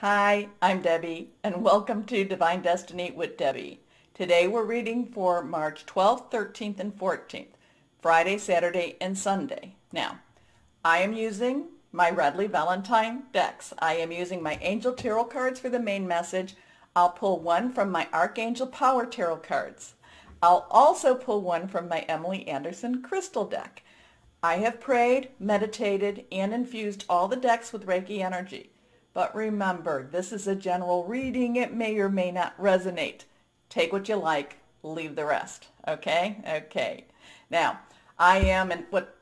Hi, I'm Debbie, and welcome to Divine Destiny with Debbie. Today we're reading for March 12th, 13th, and 14th, Friday, Saturday, and Sunday. Now, I am using my Radleigh Valentine decks. I am using my Angel Tarot cards for the main message. I'll pull one from my Archangel Power Tarot cards. I'll also pull one from my Emily Anderson Crystal deck. I have prayed, meditated, and infused all the decks with Reiki energy. But remember, this is a general reading. It may or may not resonate. Take what you like, leave the rest. Okay? Okay. Now, I am and what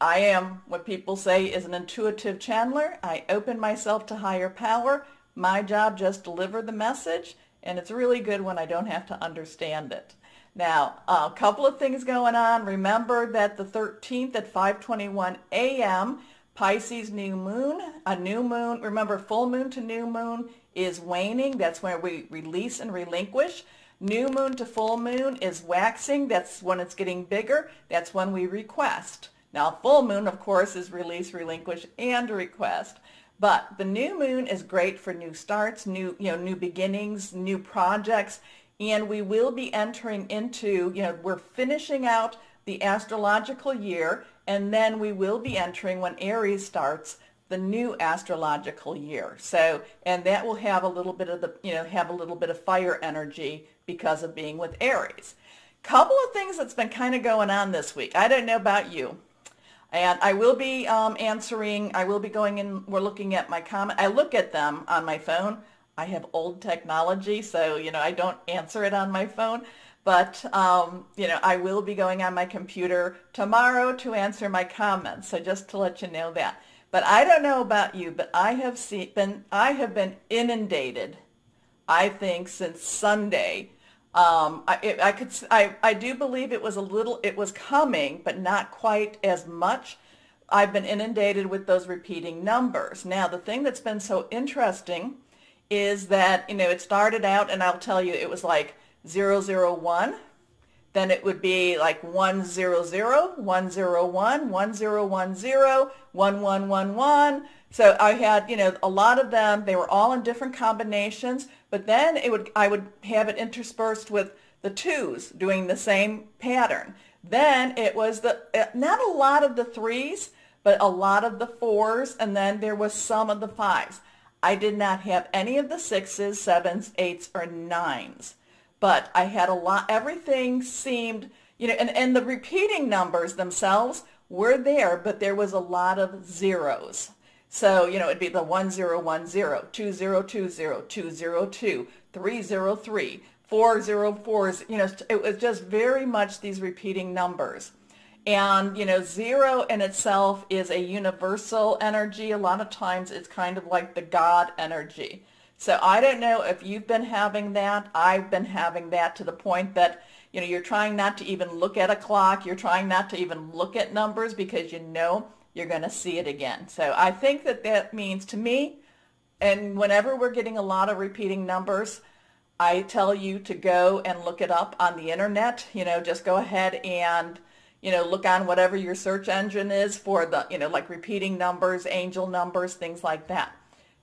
I am what people say is an intuitive channeler. I open myself to higher power. My job just deliver the message, and it's really good when I don't have to understand it. Now, a couple of things going on. Remember that the 13th at 5:21 a.m. Pisces new moon, a new moon, remember full moon to new moon is waning. That's where we release and relinquish. New moon to full moon is waxing. That's when it's getting bigger. That's when we request. Now full moon, of course, is release, relinquish, and request. But the new moon is great for new starts, new, you know, new beginnings, new projects. And we will be entering into, you know, we're finishing out the astrological year and then we will be entering when Aries starts the new astrological year. So, and that will have a little bit of the, you know, have a little bit of fire energy because of being with Aries. Couple of things that's been kind of going on this week. I don't know about you. And I will be um, answering, I will be going in, we're looking at my comment. I look at them on my phone. I have old technology, so, you know, I don't answer it on my phone. But, um, you know, I will be going on my computer tomorrow to answer my comments. So just to let you know that. But I don't know about you, but I have seen, been, I have been inundated, I think, since Sunday. Um, I, it, I could, I, I do believe it was a little, it was coming, but not quite as much. I've been inundated with those repeating numbers. Now, the thing that's been so interesting is that, you know, it started out, and I'll tell you, it was like 001. Then it would be like 100, 101, 1010, 1111. So I had, you know, a lot of them. They were all in different combinations. But then it would, I would have it interspersed with the twos doing the same pattern. Then it was the, uh, not a lot of the threes, but a lot of the fours. And then there was some of the fives. I did not have any of the sixes, sevens, eights, or nines but I had a lot, everything seemed, you know, and, and the repeating numbers themselves were there, but there was a lot of zeros. So, you know, it'd be the 1010, 2020, 202, 303, 404s, you know, it was just very much these repeating numbers. And, you know, zero in itself is a universal energy. A lot of times it's kind of like the God energy. So I don't know if you've been having that. I've been having that to the point that, you know, you're trying not to even look at a clock. You're trying not to even look at numbers because you know you're going to see it again. So I think that that means to me, and whenever we're getting a lot of repeating numbers, I tell you to go and look it up on the internet. You know, just go ahead and, you know, look on whatever your search engine is for the, you know, like repeating numbers, angel numbers, things like that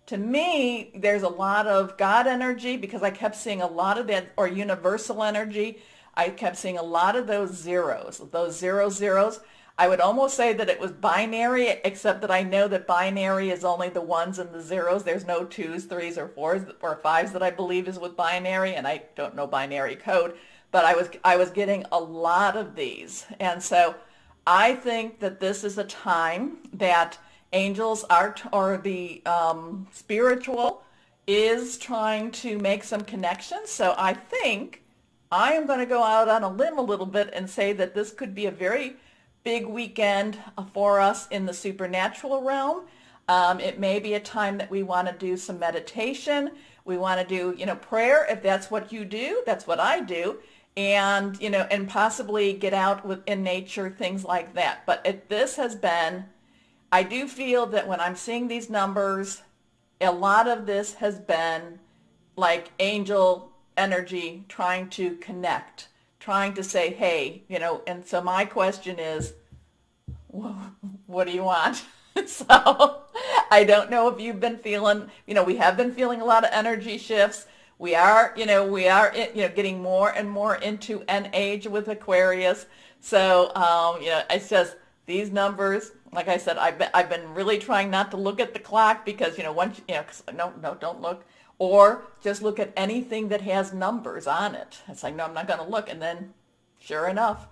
to me, there's a lot of God energy because I kept seeing a lot of that, or universal energy. I kept seeing a lot of those zeros, those zero zeros. I would almost say that it was binary, except that I know that binary is only the ones and the zeros. There's no twos, threes, or fours, or fives that I believe is with binary, and I don't know binary code. But I was I was getting a lot of these, and so I think that this is a time that angels art or the um, spiritual is trying to make some connections. So I think I am going to go out on a limb a little bit and say that this could be a very big weekend for us in the supernatural realm. Um, it may be a time that we want to do some meditation. We want to do, you know, prayer if that's what you do. That's what I do. And, you know, and possibly get out with, in nature, things like that. But it, this has been I do feel that when I'm seeing these numbers, a lot of this has been like angel energy trying to connect, trying to say, hey, you know, and so my question is, what do you want? so I don't know if you've been feeling, you know, we have been feeling a lot of energy shifts. We are, you know, we are, you know, getting more and more into an age with Aquarius. So, um, you know, it's just these numbers. Like I said, I've been, I've been really trying not to look at the clock because, you know, once, you know, no, no, don't look. Or just look at anything that has numbers on it. It's like, no, I'm not going to look. And then, sure enough.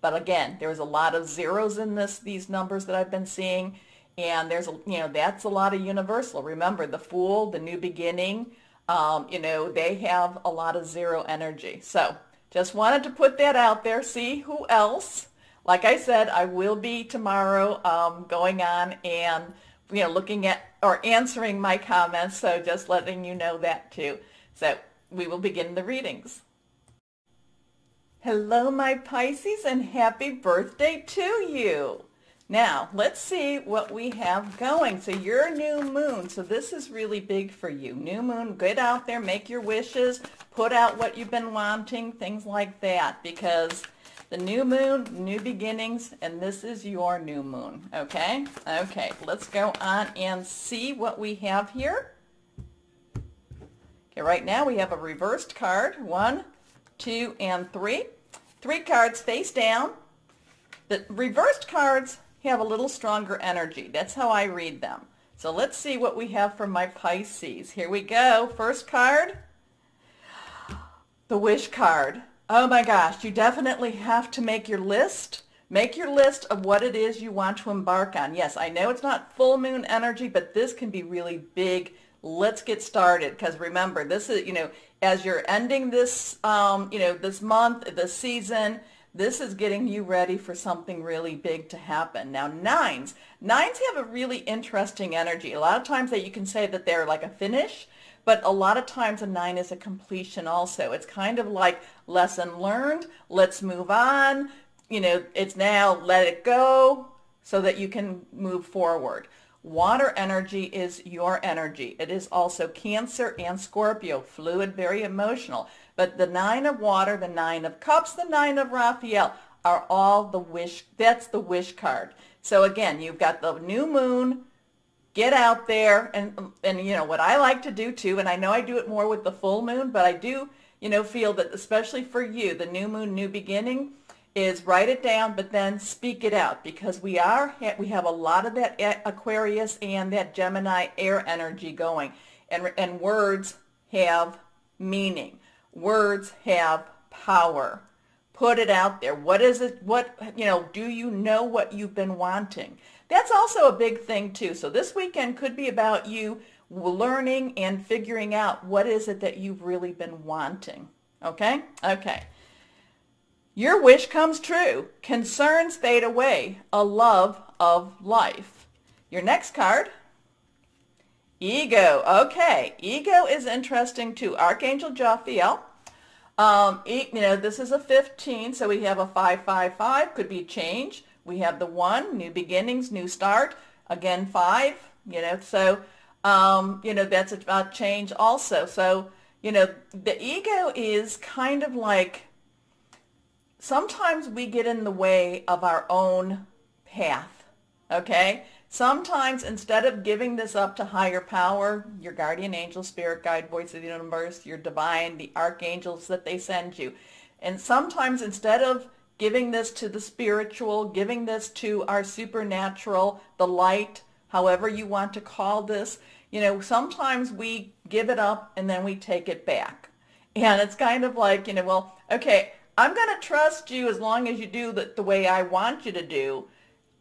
But again, there's a lot of zeros in this, these numbers that I've been seeing. And there's, a, you know, that's a lot of universal. Remember, the Fool, the New Beginning, um, you know, they have a lot of zero energy. So just wanted to put that out there. See who else. Like I said, I will be tomorrow um, going on and, you know, looking at or answering my comments. So just letting you know that too. So we will begin the readings. Hello, my Pisces, and happy birthday to you. Now, let's see what we have going. So your new moon. So this is really big for you. New moon, get out there, make your wishes, put out what you've been wanting, things like that. Because the new moon, new beginnings, and this is your new moon. Okay? Okay, let's go on and see what we have here. Okay, right now we have a reversed card. One, two, and three. Three cards face down. The reversed cards have a little stronger energy. That's how I read them. So let's see what we have for my Pisces. Here we go. First card, the wish card. Oh my gosh, you definitely have to make your list. Make your list of what it is you want to embark on. Yes, I know it's not full moon energy, but this can be really big. Let's get started because remember, this is, you know, as you're ending this, um, you know, this month, this season, this is getting you ready for something really big to happen. Now, nines. Nines have a really interesting energy. A lot of times that you can say that they're like a finish, but a lot of times a nine is a completion also. It's kind of like lesson learned, let's move on. You know, it's now let it go so that you can move forward. Water energy is your energy. It is also Cancer and Scorpio, fluid, very emotional. But the nine of water, the nine of cups, the nine of Raphael are all the wish, that's the wish card. So again, you've got the new moon, get out there and, and you know, what I like to do too, and I know I do it more with the full moon, but I do, you know, feel that especially for you, the new moon, new beginning, is write it down, but then speak it out because we are we have a lot of that Aquarius and that Gemini air energy going, and and words have meaning. Words have power. Put it out there. What is it? What, you know, do you know what you've been wanting? That's also a big thing too. So this weekend could be about you learning and figuring out what is it that you've really been wanting. Okay? Okay. Your wish comes true. Concerns fade away. A love of life. Your next card. Ego. Okay. Ego is interesting too. Archangel Jophiel. Um, you know, this is a 15, so we have a 555, could be change. We have the 1, new beginnings, new start. Again, 5, you know, so, um, you know, that's about change also. So, you know, the ego is kind of like, sometimes we get in the way of our own path, okay? Sometimes instead of giving this up to higher power, your guardian angel, spirit guide, voice of the universe, your divine, the archangels that they send you. And sometimes instead of giving this to the spiritual, giving this to our supernatural, the light, however you want to call this, you know, sometimes we give it up and then we take it back. And it's kind of like, you know, well, okay, I'm going to trust you as long as you do the, the way I want you to do.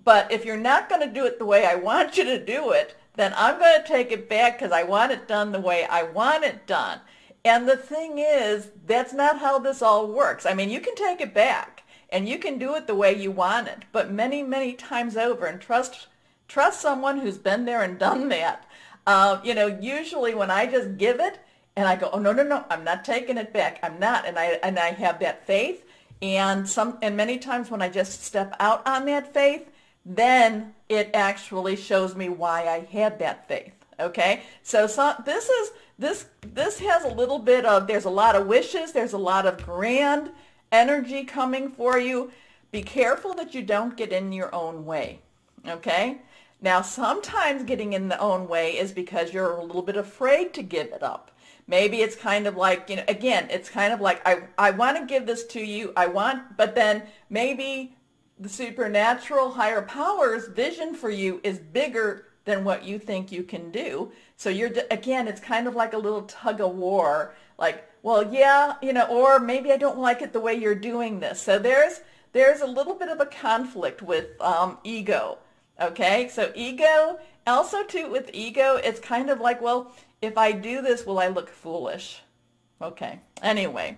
But if you're not going to do it the way I want you to do it, then I'm going to take it back because I want it done the way I want it done. And the thing is, that's not how this all works. I mean, you can take it back and you can do it the way you want it, but many, many times over and trust, trust someone who's been there and done that. Uh, you know, usually when I just give it and I go, oh, no, no, no, I'm not taking it back. I'm not. And I, and I have that faith. And some, and many times when I just step out on that faith, then it actually shows me why I had that faith. Okay, so, so this is this this has a little bit of there's a lot of wishes, there's a lot of grand energy coming for you. Be careful that you don't get in your own way. Okay, Now, sometimes getting in the own way is because you're a little bit afraid to give it up. Maybe it's kind of like, you know, again, it's kind of like, I, I want to give this to you. I want, but then maybe the supernatural higher powers vision for you is bigger than what you think you can do. So you're, again, it's kind of like a little tug of war. Like, well, yeah, you know, or maybe I don't like it the way you're doing this. So there's, there's a little bit of a conflict with um, ego. Okay, so ego, also too with ego, it's kind of like, well, if I do this, will I look foolish? Okay, anyway.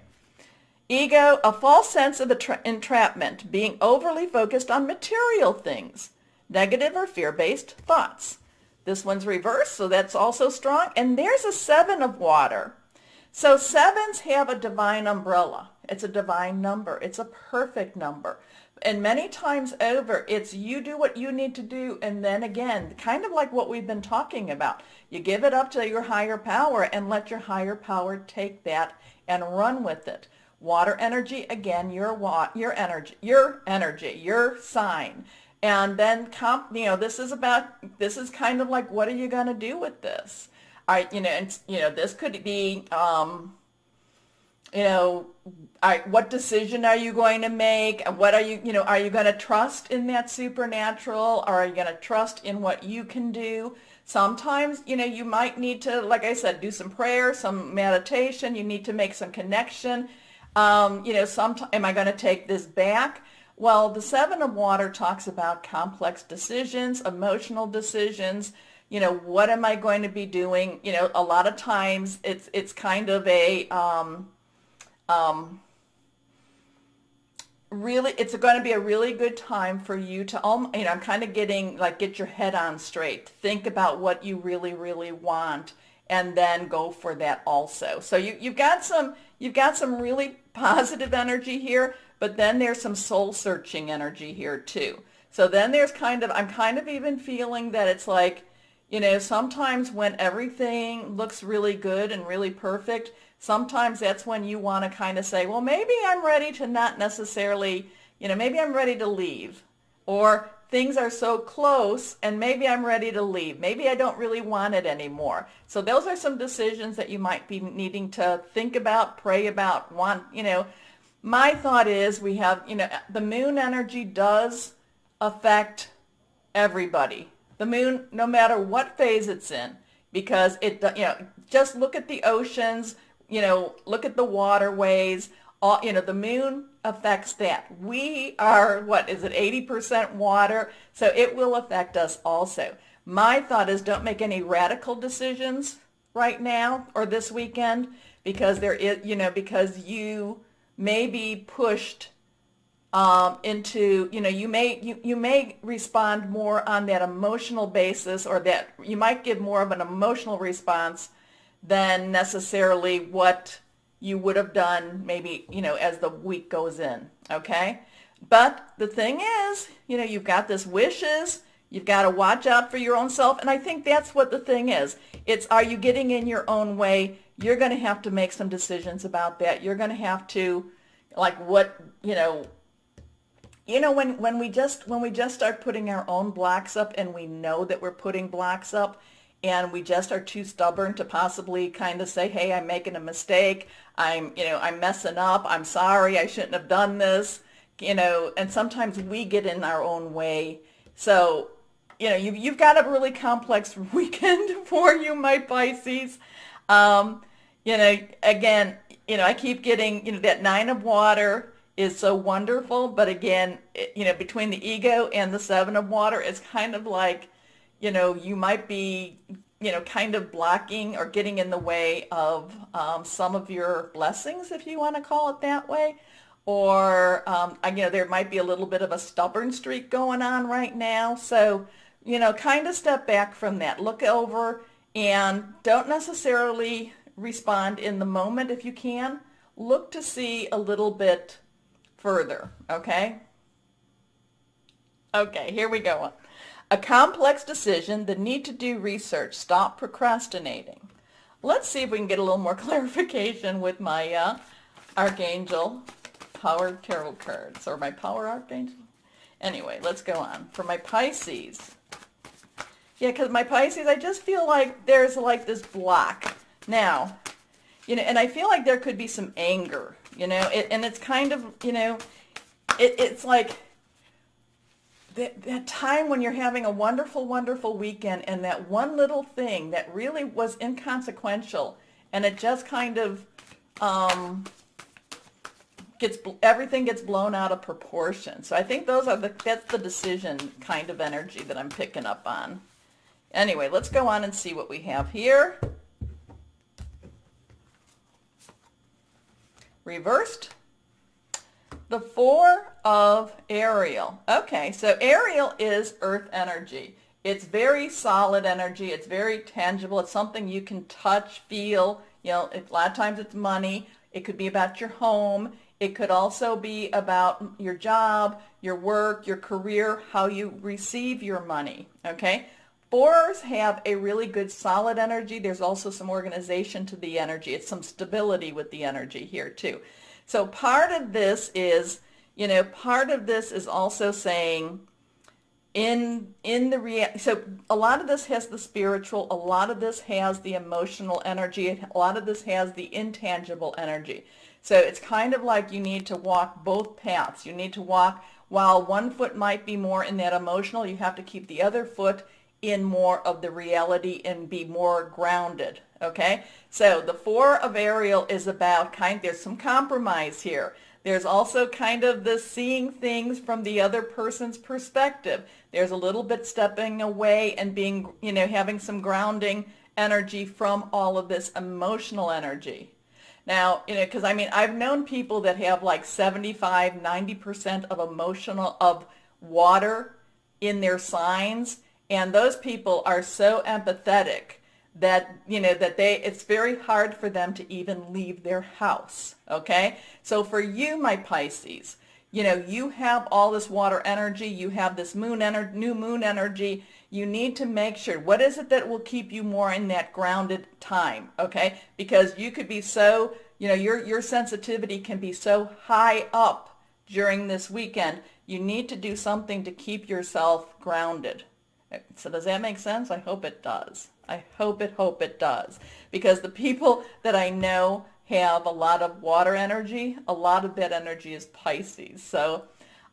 Ego, a false sense of entrapment, being overly focused on material things, negative or fear-based thoughts. This one's reversed, so that's also strong. And there's a seven of water. So sevens have a divine umbrella. It's a divine number. It's a perfect number. And many times over, it's you do what you need to do. And then again, kind of like what we've been talking about, you give it up to your higher power and let your higher power take that and run with it. Water energy, again, your wa- your energy, your energy, your sign. And then comp, you know, this is about, this is kind of like, what are you going to do with this? I, you know, you know, this could be, um, you know, I, what decision are you going to make? And what are you, you know, are you going to trust in that supernatural? Or are you going to trust in what you can do? Sometimes, you know, you might need to, like I said, do some prayer, some meditation. You need to make some connection. Um, you know, sometimes, am I going to take this back? Well, the Seven of Water talks about complex decisions, emotional decisions. You know, what am I going to be doing? You know, a lot of times it's it's kind of a um, um, really, it's going to be a really good time for you to, you know, I'm kind of getting like get your head on straight. Think about what you really, really want and then go for that also. So you, you've got some, you've got some really positive energy here, but then there's some soul searching energy here too. So then there's kind of, I'm kind of even feeling that it's like, you know, sometimes when everything looks really good and really perfect, sometimes that's when you want to kind of say, well, maybe I'm ready to not necessarily, you know, maybe I'm ready to leave. Or things are so close and maybe I'm ready to leave. Maybe I don't really want it anymore. So those are some decisions that you might be needing to think about, pray about, want, you know. My thought is we have, you know, the moon energy does affect everybody. The moon, no matter what phase it's in, because it, you know, just look at the oceans, you know, look at the waterways, all, you know, the moon affects that. We are, what is it, 80% water, so it will affect us also. My thought is don't make any radical decisions right now or this weekend because there is, you know, because you may be pushed um, into, you know, you may you, you may respond more on that emotional basis or that you might give more of an emotional response than necessarily what you would have done maybe, you know, as the week goes in, okay? But the thing is, you know, you've got this wishes, you've got to watch out for your own self, and I think that's what the thing is. It's are you getting in your own way? You're going to have to make some decisions about that. You're going to have to like what, you know, you know when when we just when we just start putting our own blocks up and we know that we're putting blocks up, and we just are too stubborn to possibly kind of say, hey, I'm making a mistake. I'm, you know, I'm messing up. I'm sorry. I shouldn't have done this. You know, and sometimes we get in our own way. So, you know, you've, you've got a really complex weekend for you, my Pisces. Um, you know, again, you know, I keep getting, you know, that nine of water is so wonderful. But again, it, you know, between the ego and the seven of water, it's kind of like, you know, you might be, you know, kind of blocking or getting in the way of um, some of your blessings, if you want to call it that way. Or, um, you know, there might be a little bit of a stubborn streak going on right now. So, you know, kind of step back from that. Look over and don't necessarily respond in the moment if you can. Look to see a little bit further, okay? Okay, here we go. A complex decision, the need to do research, stop procrastinating. Let's see if we can get a little more clarification with my uh, Archangel Power Tarot cards, or my Power Archangel. Anyway, let's go on. For my Pisces, Yeah, because my Pisces, I just feel like there's like this block. Now, you know, and I feel like there could be some anger, you know, it, and it's kind of, you know, it, it's like that, that time when you're having a wonderful, wonderful weekend and that one little thing that really was inconsequential and it just kind of um, gets, everything gets blown out of proportion. So I think those are the, that's the decision kind of energy that I'm picking up on. Anyway, let's go on and see what we have here. reversed. The four of Ariel. Okay, so Ariel is earth energy. It's very solid energy. It's very tangible. It's something you can touch, feel. You know, a lot of times it's money. It could be about your home. It could also be about your job, your work, your career, how you receive your money. Okay, Fours have a really good solid energy. There's also some organization to the energy. It's some stability with the energy here too. So part of this is, you know, part of this is also saying in in the rea- so a lot of this has the spiritual, a lot of this has the emotional energy, a lot of this has the intangible energy. So it's kind of like you need to walk both paths. You need to walk while one foot might be more in that emotional, you have to keep the other foot in more of the reality and be more grounded. Okay, so the four of Ariel is about kind. There's some compromise here. There's also kind of the seeing things from the other person's perspective. There's a little bit stepping away and being, you know, having some grounding energy from all of this emotional energy. Now, you know, because I mean, I've known people that have like 75, 90% of emotional, of water in their signs and those people are so empathetic that you know that they it's very hard for them to even leave their house okay? So for you my pisces you know you have all this water energy you have this moon energy new moon energy. You need to make sure what is it that will keep you more in that grounded time okay? Because you could be so you know your your sensitivity can be so high up during this weekend. You need to do something to keep yourself grounded so does that make sense? I hope it does. I hope it, hope it does. Because the people that I know have a lot of water energy, a lot of that energy is Pisces. So,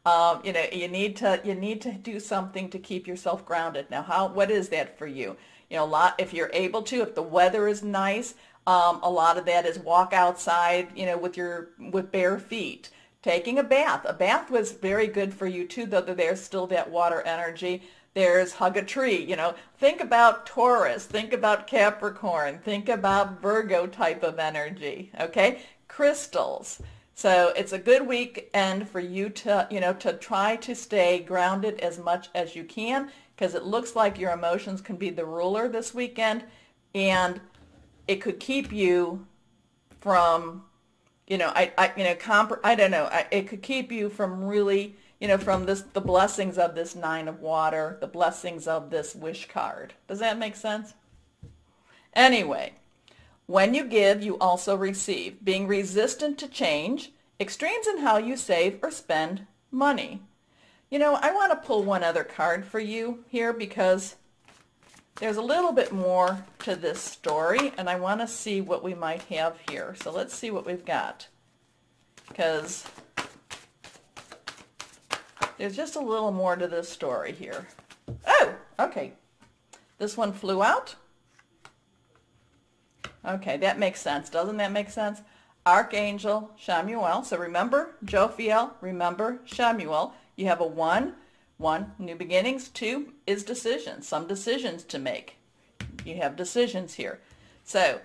um, you know, you need to you need to do something to keep yourself grounded. Now, how what is that for you? You know, a lot if you're able to, if the weather is nice, um, a lot of that is walk outside, you know, with your with bare feet. Taking a bath. A bath was very good for you too, though there's still that water energy. There's hug a tree, you know. Think about Taurus, think about Capricorn, think about Virgo type of energy, okay? Crystals. So it's a good weekend for you to, you know, to try to stay grounded as much as you can because it looks like your emotions can be the ruler this weekend and it could keep you from, you know, I, I you know, comp- I don't know, I, it could keep you from really you know, from this the blessings of this nine of water, the blessings of this wish card. Does that make sense? Anyway, when you give, you also receive. Being resistant to change, extremes in how you save or spend money. You know, I want to pull one other card for you here because there's a little bit more to this story and I want to see what we might have here. So let's see what we've got. Because there's just a little more to this story here. Oh, okay. This one flew out. Okay, that makes sense. Doesn't that make sense? Archangel Chamuel. So remember Jophiel, remember Chamuel. You have a one, one, new beginnings. Two is decisions, some decisions to make. You have decisions here. So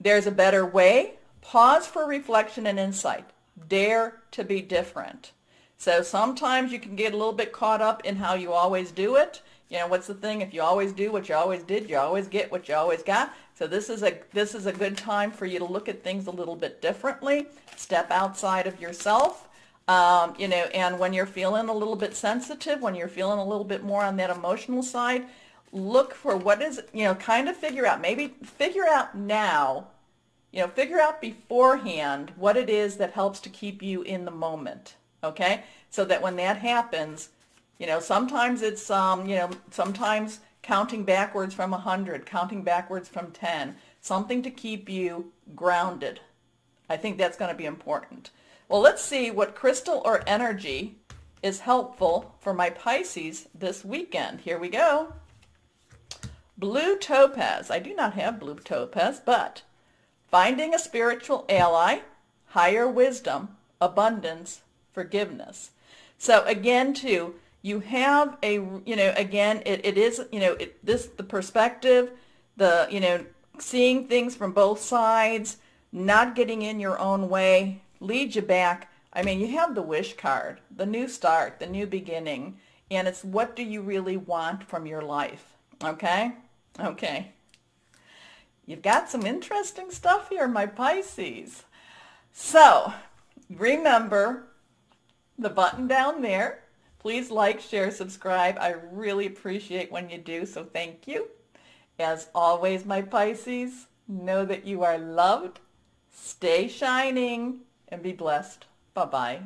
there's a better way. Pause for reflection and insight. Dare to be different. So sometimes you can get a little bit caught up in how you always do it. You know, what's the thing? If you always do what you always did, you always get what you always got. So this is a this is a good time for you to look at things a little bit differently. Step outside of yourself. Um, you know, and when you're feeling a little bit sensitive, when you're feeling a little bit more on that emotional side, look for what is, you know, kind of figure out, maybe figure out now, you know, figure out beforehand what it is that helps to keep you in the moment okay? So that when that happens, you know, sometimes it's, um, you know, sometimes counting backwards from 100, counting backwards from 10, something to keep you grounded. I think that's going to be important. Well, let's see what crystal or energy is helpful for my Pisces this weekend. Here we go. Blue topaz. I do not have blue topaz, but finding a spiritual ally, higher wisdom, abundance, forgiveness. So again, too, you have a, you know, again, it, it is, you know, it, this, the perspective, the, you know, seeing things from both sides, not getting in your own way, leads you back. I mean, you have the wish card, the new start, the new beginning, and it's what do you really want from your life, okay? Okay. You've got some interesting stuff here, my Pisces. So, remember the button down there. Please like, share, subscribe. I really appreciate when you do, so thank you. As always, my Pisces, know that you are loved, stay shining, and be blessed. Bye-bye.